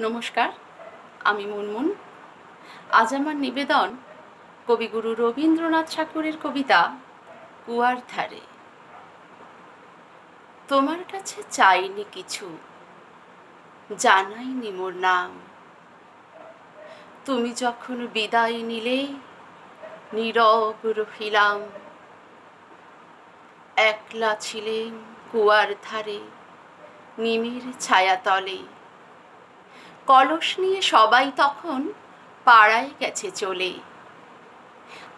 নমস্কার, আমি মুনমুন। আজ আমার নিবেদন কবিগুরু রবীন্দ্রনাথ ঠাকুরের কবিতা কুয়ার ধারে। তোমার কাছে চাইনি কিছু, জানাইনি মোর নাম। তুমি যখন বিদায় নিলে নীরব রহিলাম, একলা ছিলেন কুয়ার ধারে, নিমের ছায়াতলে। কলস নিয়ে সবাই তখন পাড়ায় গেছে চলে।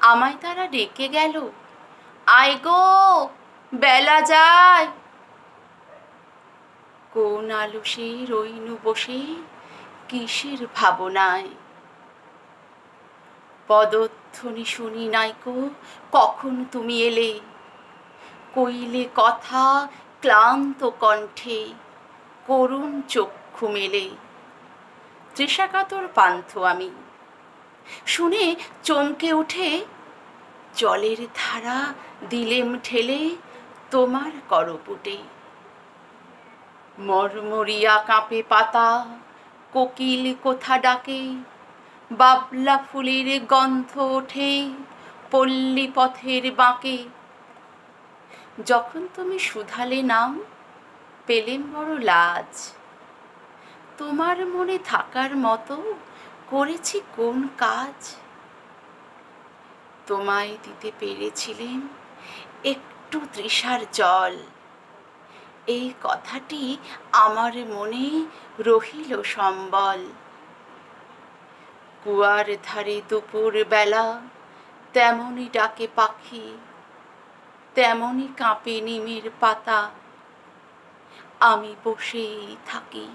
আমায় তারা ডেকে গেল, আয় গো, বেলা যায়। কোন আলসে রইনু বসে কিসের ভাবনায়? পদধ্বনি শুনি নাইকো কখন তুমি এলে? কইলে কথা ক্লান্ত কণ্ঠে, করুণ চক্ষু মেলে। তৃষাকাতর পান্থ আমি। শুনে চমকে উঠে, জলের ধারা দিলেম ঠেলে তোমার করপুটে। মরমরিয়া কাঁপে পাতা, কোকিল কোথা ডাকে, বাবলা ফুলের গন্ধ ওঠে পল্লী পথের বাঁকে। যখন তুমি শুধালে নাম, পেলেম বড় লাজ। তোমার মনে থাকার মতো করেছি কোন কাজ? তোমায় দিতে পেরেছিলেন একটু তৃষার জল। এই কথাটি আমার মনে রহিল সম্বল। কুয়ার ধারে দুপুর বেলা তেমনই ডাকে পাখি, তেমনই কাঁপে নিমের পাতা। আমি বসেই থাকি।